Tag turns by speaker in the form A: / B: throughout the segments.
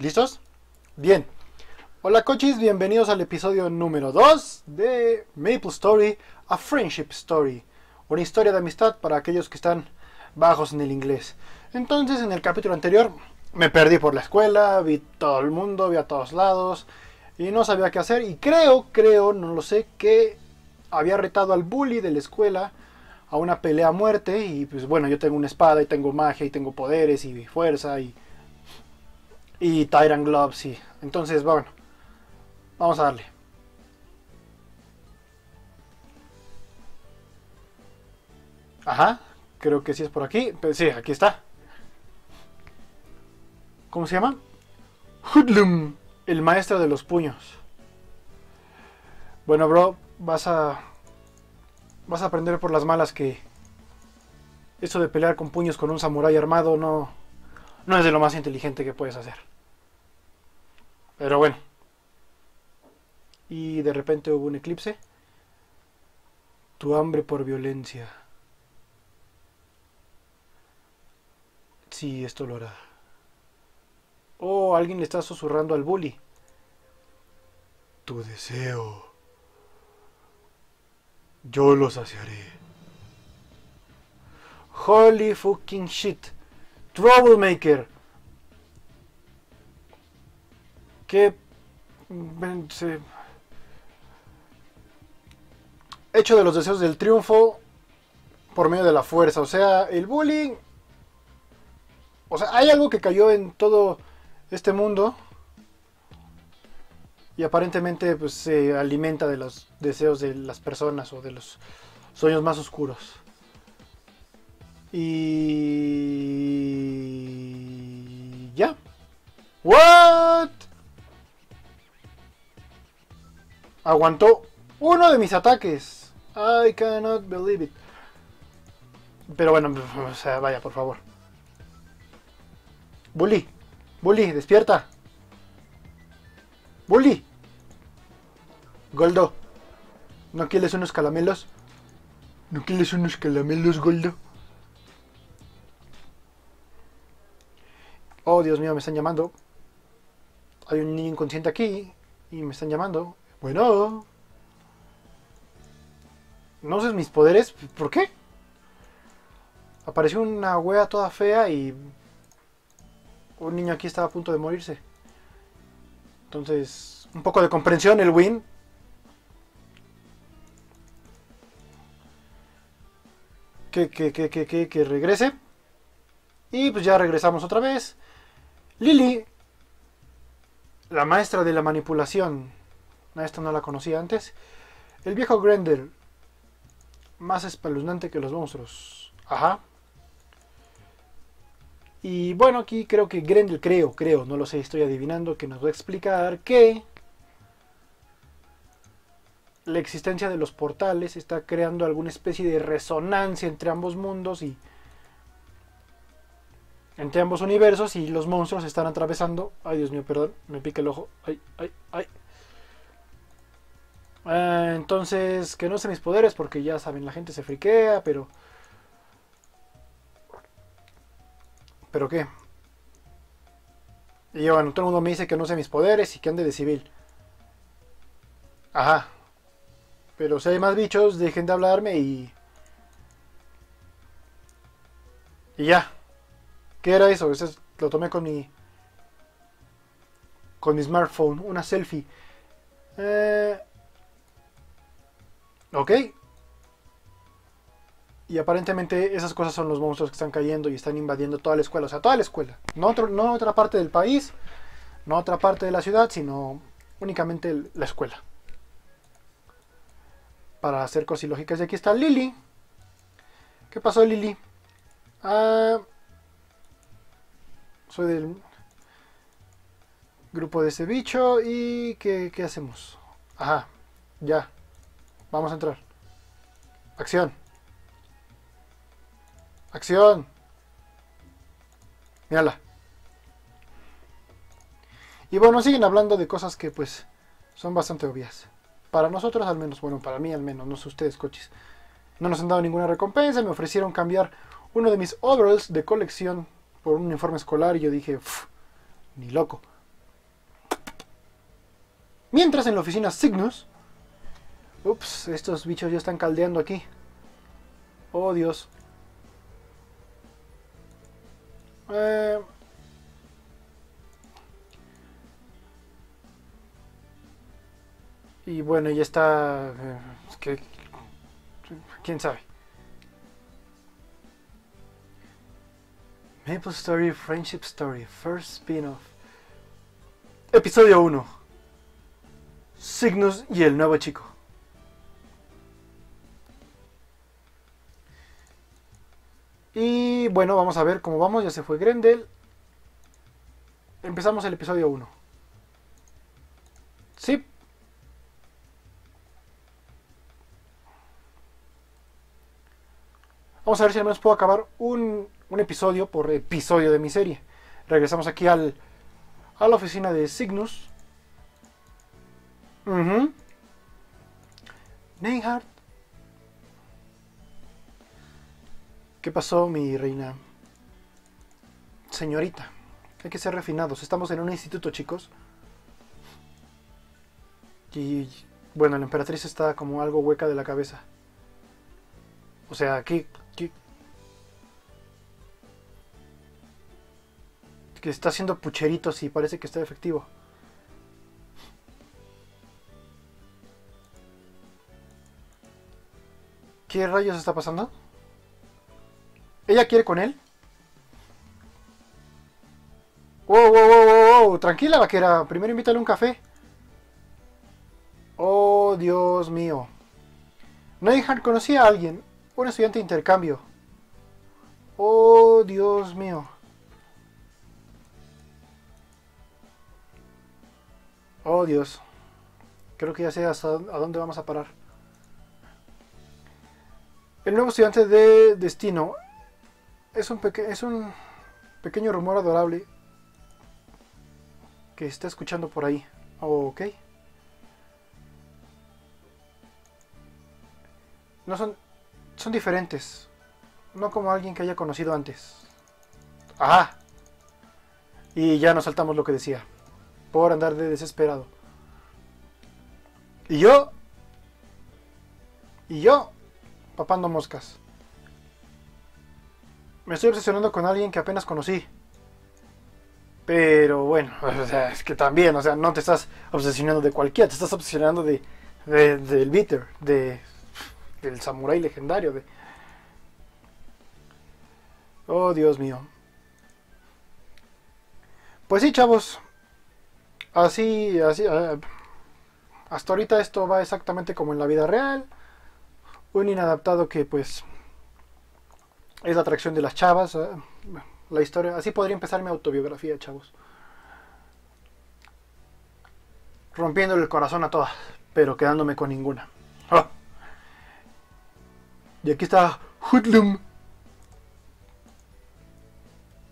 A: ¿Listos? Bien. Hola coches, bienvenidos al episodio número 2 de Maple Story, a Friendship Story. Una historia de amistad para aquellos que están bajos en el inglés. Entonces, en el capítulo anterior me perdí por la escuela, vi todo el mundo, vi a todos lados y no sabía qué hacer. Y creo, creo, no lo sé, que había retado al bully de la escuela a una pelea a muerte. Y pues bueno, yo tengo una espada y tengo magia y tengo poderes y fuerza y, y Tyrant Gloves. Y, entonces, bueno, vamos a darle. Ajá, creo que sí es por aquí. Pero sí, aquí está. ¿Cómo se llama? Hoodlum, el maestro de los puños. Bueno, bro, vas a vas a aprender por las malas que eso de pelear con puños con un samurái armado no no es de lo más inteligente que puedes hacer. Pero bueno. Y de repente hubo un eclipse. Tu hambre por violencia. Sí, esto lo hará. Oh, alguien le está susurrando al bully. Tu deseo. Yo lo saciaré. Holy fucking shit. Troublemaker. Que... Se... Hecho de los deseos del triunfo por medio de la fuerza. O sea, el bullying... O sea, hay algo que cayó en todo este mundo y aparentemente pues se alimenta de los deseos de las personas o de los sueños más oscuros. Y ya. What? Aguantó uno de mis ataques. I cannot believe it. Pero bueno, o sea, vaya, por favor. Bully. Bully, despierta. Bully. Goldo. ¿No quieres unos calamelos? ¿No quieres unos calamelos, Goldo? Oh, Dios mío, me están llamando. Hay un niño inconsciente aquí y me están llamando. Bueno. No uses mis poderes. ¿Por qué? Apareció una wea toda fea y un niño aquí estaba a punto de morirse. Entonces, un poco de comprensión, el win. Que, que, que, que, que, regrese. Y pues ya regresamos otra vez. Lily, la maestra de la manipulación. Esta no la conocía antes. El viejo Grendel, más espeluznante que los monstruos. Ajá. Y bueno, aquí creo que Grendel, creo, creo, no lo sé, estoy adivinando, que nos va a explicar que la existencia de los portales está creando alguna especie de resonancia entre ambos mundos y entre ambos universos y los monstruos están atravesando. Ay, Dios mío, perdón, me pica el ojo. Ay, ay, ay. Ah, entonces, que no sé mis poderes porque ya saben, la gente se friquea, pero ¿Pero qué? Y bueno, todo el mundo me dice que no sé mis poderes y que ande de civil. Ajá. Pero si hay más bichos, dejen de hablarme y... Y ya. ¿Qué era eso? Eso lo tomé con mi... Con mi smartphone. Una selfie. Eh... Ok. Y aparentemente esas cosas son los monstruos que están cayendo y están invadiendo toda la escuela. O sea, toda la escuela. No, no otra parte del país, no otra parte de la ciudad, sino únicamente la escuela. Para hacer cosas ilógicas. Y aquí está Lily. ¿Qué pasó, Lily? Ah, soy del grupo de ese bicho. ¿Y qué, qué hacemos? Ajá, ya. Vamos a entrar. Acción. Acción. Mírala. Y bueno, siguen hablando de cosas que pues son bastante obvias. Para nosotros al menos, bueno, para mí al menos, no sé ustedes, coches. No nos han dado ninguna recompensa, me ofrecieron cambiar uno de mis overalls de colección por un uniforme escolar y yo dije, ni loco. Mientras en la oficina Cygnus... Ups, estos bichos ya están caldeando aquí. Oh, Dios. Eh... Y bueno, ya está... eh, que... ¿Quién sabe? Maple Story, Friendship Story, First Spin-off. Episodio 1. Signos y el nuevo chico. Y bueno, vamos a ver cómo vamos. Ya se fue Grendel. Empezamos el episodio 1. Sí. Vamos a ver si al menos puedo acabar un, un episodio por episodio de mi serie. Regresamos aquí al, a la oficina de Cygnus. Uh Neihard. ¿Qué pasó, mi reina? Señorita, hay que ser refinados. Estamos en un instituto, chicos. Y bueno, la emperatriz está como algo hueca de la cabeza. O sea, ¿qué, que está haciendo pucheritos y parece que está efectivo. ¿Qué rayos está pasando? ¿Ella quiere con él? Wow, wow, wow, wow, wow. Tranquila, vaquera. Primero invítale un café. Oh, Dios mío. Neihard conocía a alguien. Un estudiante de intercambio. Oh, Dios mío. Oh, Dios. Creo que ya sé hasta a dónde vamos a parar. El nuevo estudiante de destino es un, es un pequeño rumor adorable que está escuchando por ahí. ok. No son, son diferentes. No como alguien que haya conocido antes. ¡Ah! Y ya nos saltamos lo que decía. Por andar de desesperado. Y yo. Y yo. Papando moscas. Me estoy obsesionando con alguien que apenas conocí. Pero bueno, o sea, es que también, o sea, no te estás obsesionando de cualquiera, te estás obsesionando de, de del bitter, de del samurái legendario, de Oh, Dios mío. Pues sí, chavos. Así, así. eh, hasta ahorita esto va exactamente como en la vida real. Un inadaptado que pues es la atracción de las chavas. eh, la historia. Así podría empezar mi autobiografía, chavos. Rompiéndole el corazón a todas, pero quedándome con ninguna. Ah. Y aquí está Hoodlum.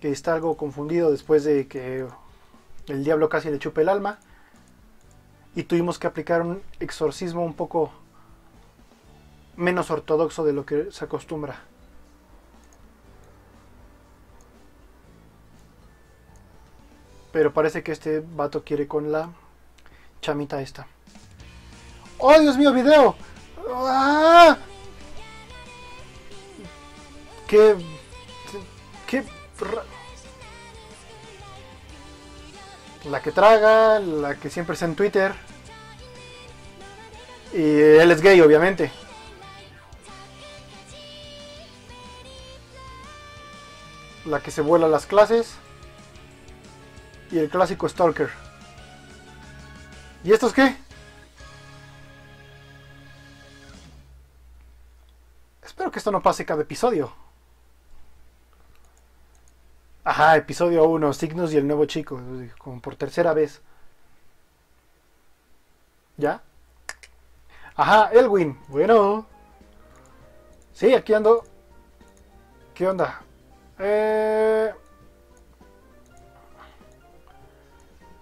A: Que está algo confundido después de que el diablo casi le chupe el alma. Y tuvimos que aplicar un exorcismo un poco menos ortodoxo de lo que se acostumbra. Pero parece que este vato quiere con la chamita esta. ¡Oh, Dios mío, video! ¡Ah! ¡Qué... qué... La que traga, la que siempre está en Twitter. Y él es gay, obviamente. La que se vuela las clases. Y el clásico Stalker. ¿Y estos qué? Espero que esto no pase cada episodio. Ajá, episodio 1, Signos y el nuevo chico, como por tercera vez. ¿Ya? Ajá, Elwin, bueno. Sí, aquí ando. ¿Qué onda? Eh...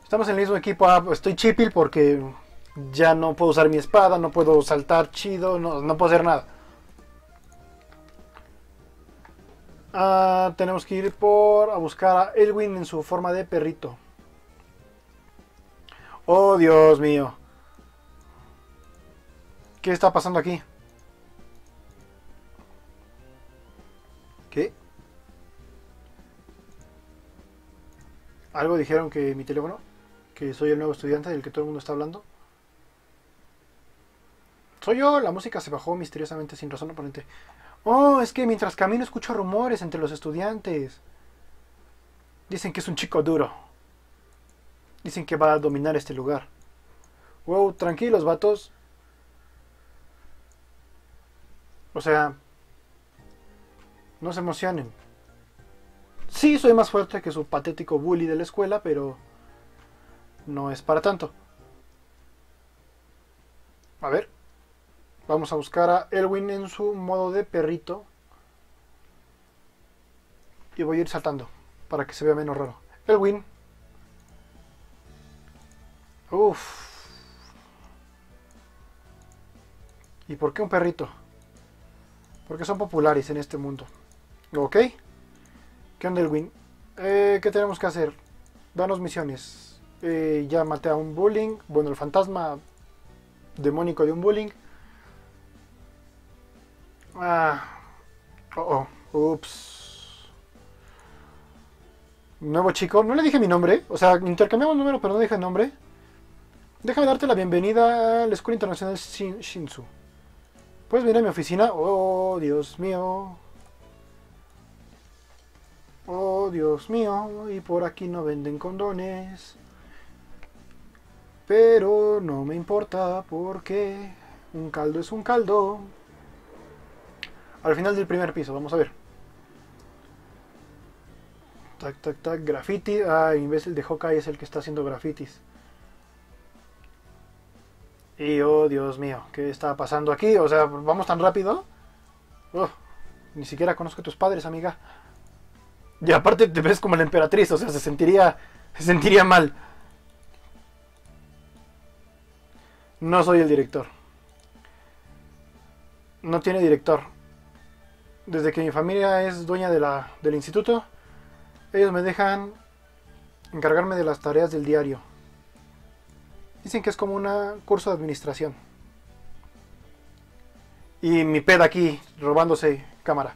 A: Estamos en el mismo equipo. Ah, estoy chipil porque ya no puedo usar mi espada, no puedo saltar chido, no, no puedo hacer nada. Ah, tenemos que ir por a buscar a Elwin en su forma de perrito. Oh, Dios mío. ¿Qué está pasando aquí? ¿Qué? ¿Algo dijeron que mi teléfono? ¿Que soy el nuevo estudiante del que todo el mundo está hablando? Soy yo, la música se bajó misteriosamente sin razón aparente. Oh, es que mientras camino escucho rumores entre los estudiantes. Dicen que es un chico duro. Dicen que va a dominar este lugar. Wow, tranquilos, vatos. O sea, no se emocionen. Sí, soy más fuerte que su patético bully de la escuela, pero no es para tanto. A ver. Vamos a buscar a Elwin en su modo de perrito. Y voy a ir saltando para que se vea menos raro. Elwin. Uff. ¿Y por qué un perrito? Porque son populares en este mundo. ¿Ok? ¿Qué onda, Elwin? Eh, ¿Qué tenemos que hacer? Danos misiones. Eh, ya maté a un bullying. Bueno, el fantasma demónico de un bullying. Ah. Oh, oh. Ups. Nuevo chico. No le dije mi nombre. O sea, intercambiamos número, pero no dije el nombre. Déjame darte la bienvenida a la Escuela Internacional Shinsu. ¿Puedes venir a mi oficina? Oh, Dios mío. Oh, Dios mío. Y por aquí no venden condones. Pero no me importa porque un caldo es un caldo. Al final del primer piso, vamos a ver. Tac, tac, tac, graffiti. Ah, imbécil de Hawkeye es el que está haciendo grafitis. Y oh, Dios mío, ¿qué está pasando aquí? O sea, ¿vamos tan rápido? ni siquiera conozco a tus padres, amiga. Y aparte te ves como la emperatriz, o sea, se sentiría, se sentiría mal. No soy el director. No tiene director. Desde que mi familia es dueña de la, del instituto, ellos me dejan encargarme de las tareas del diario. Dicen que es como un curso de administración. Y mi peda aquí robándose cámara.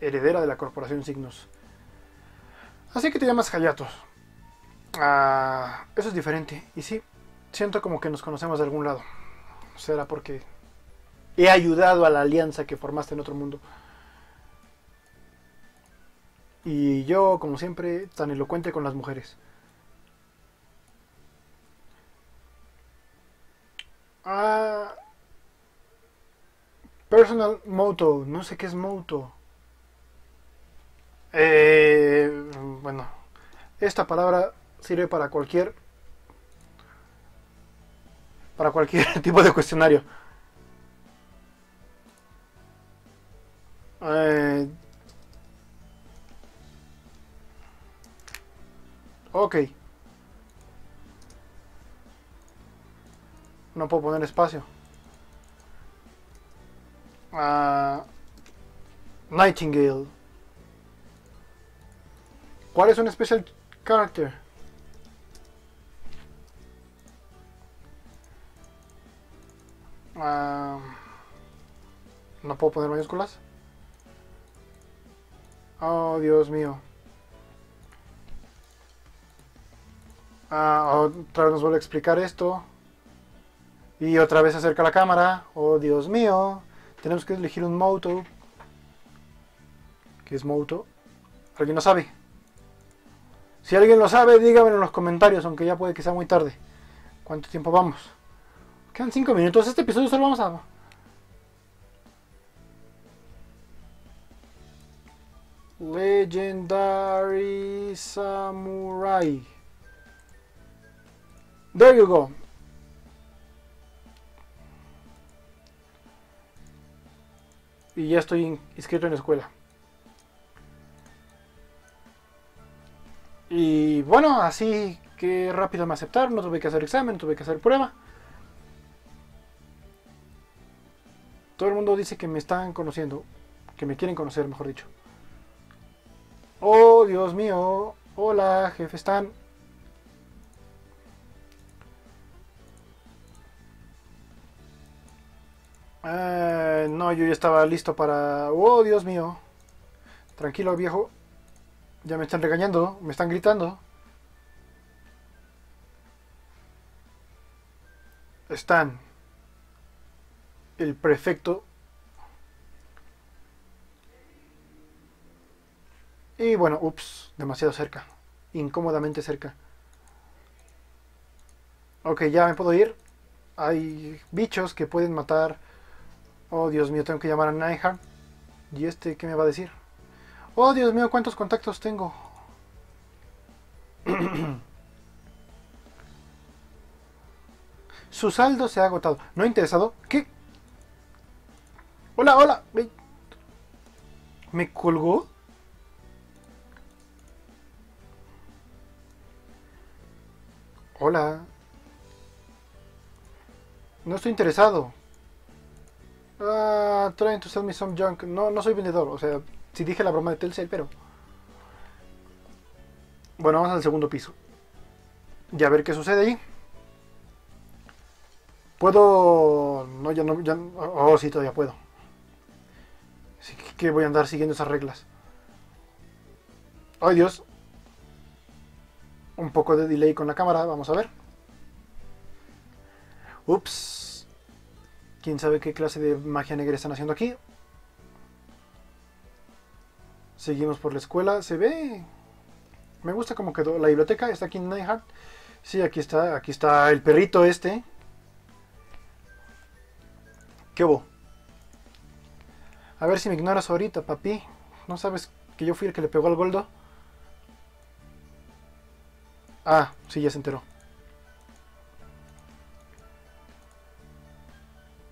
A: Heredera de la corporación Signos. Así que te llamas Hayato. Ah, eso es diferente. Y sí, siento como que nos conocemos de algún lado. Será porque he ayudado a la alianza que formaste en otro mundo. Y yo, como siempre, tan elocuente con las mujeres. Ah, personal moto. No sé qué es moto. Eh, bueno, esta palabra sirve para cualquier para cualquier tipo de cuestionario. Eh. No puedo poner espacio. Uh, Nightingale. ¿Cuál es un special character? Uh, no puedo poner mayúsculas. Oh, Dios mío. Ah, otra vez nos vuelve a explicar esto. Y otra vez acerca la cámara. Oh, Dios mío. Tenemos que elegir un moto. ¿Qué es moto? ¿Alguien lo sabe? Si alguien lo sabe, dígamelo en los comentarios, aunque ya puede que sea muy tarde. ¿Cuánto tiempo vamos? Quedan 5 minutos. Este episodio solo vamos a... Legendary Samurai. There you go. y ya estoy inscrito en la escuela. Y bueno, así que rápido me aceptaron, no tuve que hacer examen, no tuve que hacer prueba. Todo el mundo dice que me están conociendo, que me quieren conocer, mejor dicho. Oh, Dios mío. Hola, jefe Stan. Eh, no, yo ya estaba listo para... Oh, Dios mío. Tranquilo, viejo. Ya me están regañando, me están gritando. Están el prefecto y bueno, ups, demasiado cerca, incómodamente cerca. Ok, ya me puedo ir. Hay bichos que pueden matar. Oh, Dios mío, tengo que llamar a Nightheart. ¿Y este qué me va a decir? Oh, Dios mío, ¿cuántos contactos tengo? Su saldo se ha agotado. ¿No ha interesado? ¿Qué? Hola, hola. ¿Me colgó? Hola. No estoy interesado. Ah, trying to sell me some junk. No, no soy vendedor. O sea, si dije la broma de Telcel, pero... Bueno, vamos al segundo piso. Y a ver qué sucede ahí. Puedo... No, ya no... Ya... Oh, sí, todavía puedo. Así que voy a andar siguiendo esas reglas. ¡Ay, Dios! Un poco de delay con la cámara, vamos a ver. Ups. ¿Quién sabe qué clase de magia negra están haciendo aquí? Seguimos por la escuela. Se ve... Me gusta cómo quedó. La biblioteca está aquí en Nightheart. Sí, aquí está. Aquí está el perrito este. ¿Qué hubo? A ver si me ignoras ahorita, papi. ¿No sabes que yo fui el que le pegó al goldo? Ah, sí, ya se enteró.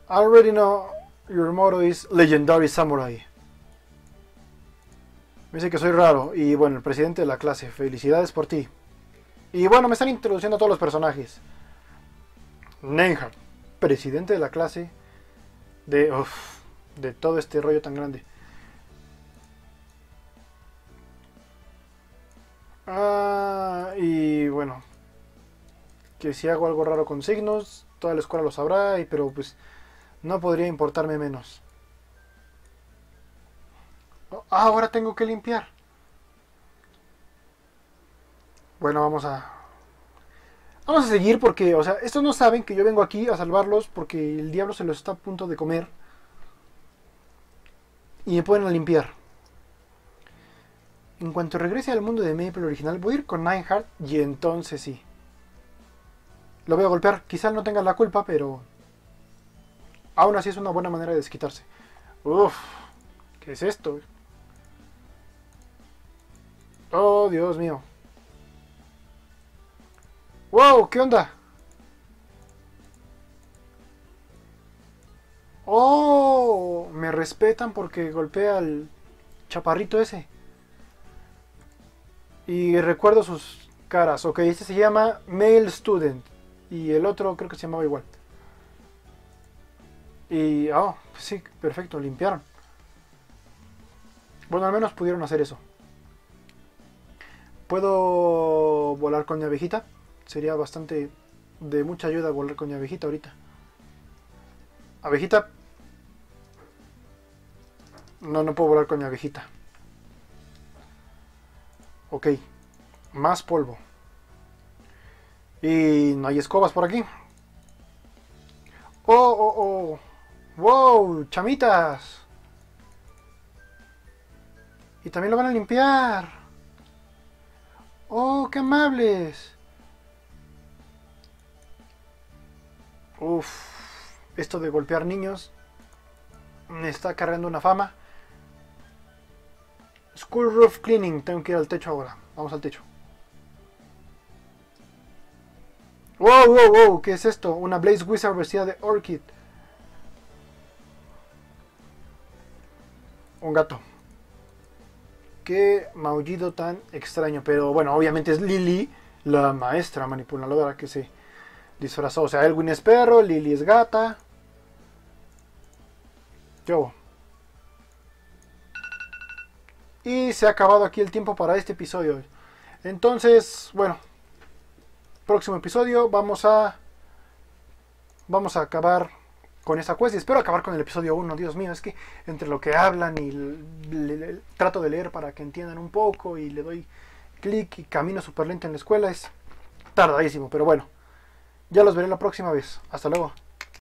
A: Already know your motto is Legendary Samurai. Me dice que soy raro. Y bueno, el presidente de la clase. Felicidades por ti. Y bueno, me están introduciendo a todos los personajes. Nenhard, presidente de la clase de, de todo este rollo tan grande. Ah, y bueno, que si hago algo raro con signos, toda la escuela lo sabrá, y, pero pues no podría importarme menos. Ah, ahora tengo que limpiar. Bueno, vamos a... Vamos a seguir porque, o sea, estos no saben que yo vengo aquí a salvarlos porque el diablo se los está a punto de comer. Y me pueden limpiar. En cuanto regrese al mundo de Maple original, voy a ir con Nineheart y entonces sí. Lo voy a golpear. Quizá no tenga la culpa, pero... Aún así es una buena manera de desquitarse. Uf, ¿qué es esto? Oh, Dios mío. ¡Wow! ¿Qué onda? ¡Oh! Me respetan porque golpea al chaparrito ese. Y recuerdo sus caras. Ok, este se llama Male Student. Y el otro creo que se llamaba igual. Y... Oh, sí, perfecto, limpiaron. Bueno, al menos pudieron hacer eso. ¿Puedo volar con mi abejita? Sería bastante de mucha ayuda volar con mi abejita ahorita. Abejita. No, no puedo volar con mi abejita. Ok. Más polvo. Y no hay escobas por aquí. Oh, oh, oh. Wow, chamitas. Y también lo van a limpiar. ¡Oh, qué amables! Uf, esto de golpear niños me está cargando una fama. School Roof Cleaning, tengo que ir al techo ahora. Vamos al techo. ¡Wow, wow, wow! ¿Qué es esto? Una Blaze Wizard vestida de Orchid. Un gato. Qué maullido tan extraño. Pero bueno, obviamente es Lily, la maestra manipuladora que se disfrazó. O sea, Elwin es perro, Lily es gata. Yo. Y se ha acabado aquí el tiempo para este episodio. Entonces, bueno. Próximo episodio vamos a... Vamos a acabar con esa quest y espero acabar con el episodio 1, Dios mío, es que entre lo que hablan y trato de leer para que entiendan un poco y le doy clic y camino súper lento en la escuela es tardadísimo, pero bueno, ya los veré la próxima vez. Hasta luego.